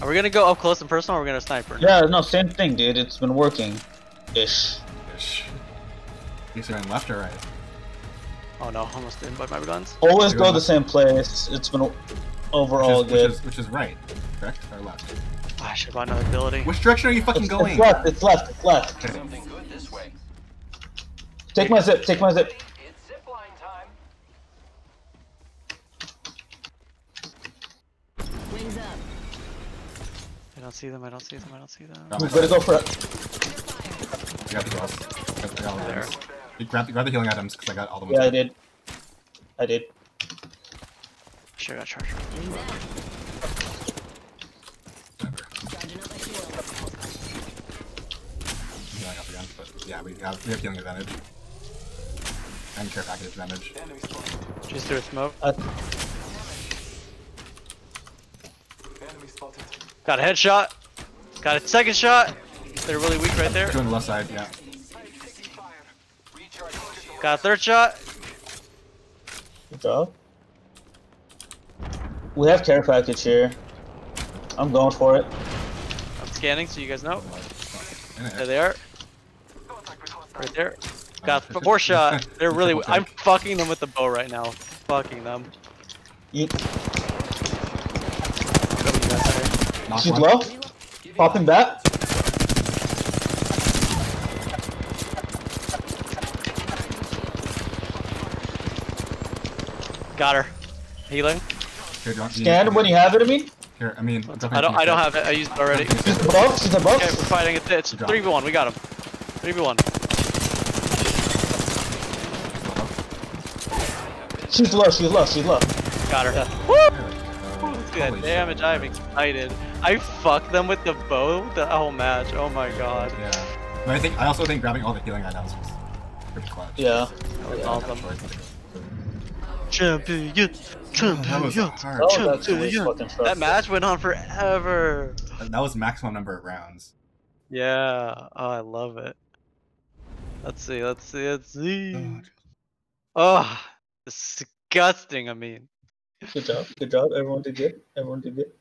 Are we gonna go up close and personal or are we gonna sniper? Yeah, no, same thing, dude. It's been working. Ish. Ish. You going left or right? Oh no, almost didn't buy my guns. Always You're go the the- same place. It's been overall which, is, good. which is which is right, correct or left? Oh, I should buy another ability. Which direction are you fucking It's, going? it's left. It's left. It's left. Okay. Good this way. Take my zip. Take my zip. It's zipline time. Wings up. I don't see them. I don't see them. I don't see them. Got We my- better go for it. I got the heals. I got, all the There. items. Grab, grab the healing items because I got all the ones. Yeah, I did. I did. Sure, got charger. Wings out. Whatever. Charging up. Healing up again, but yeah, we have we have healing advantage and care package advantage. Just through a smoke. I, Got a headshot. Got a second shot. They're really weak right there. Two on the left side, yeah. Taking fire. Recharge. Got a third shot. good job. We have care package here. I'm going for it. I'm scanning so you guys know. There they are. Contact with hostile. Right there. Uh, Got a four shot. They're really. I'm fucking them with the bow right now. Fucking them. You, Knock she's one. low. Popping back. Got her. Healing. Here, do you want- do you Scan when you have it of me. Here, I mean, I don't. I don't have it. I used it already. She's above. She's above. Okay, we're fighting. It's it's three v one. We got him. Three v one. She's low. She's low. She's low. Got her. Woo! Look at Holy that damage. shit. I'm excited. I fucked them with the bow the whole match. Oh my god. Yeah. But I think I also think grabbing all the healing items was pretty clutch. Yeah. That was Yeah, awesome. choice. Champion. That was Champion. hard. That was Champion. actually fucking tough. That match went on forever. That was maximum number of rounds. Yeah. Oh, I love it. Let's see. Let's see. Let's see. Oh, oh disgusting. Ameen. Good job. Good job. Everyone did good. Everyone did good.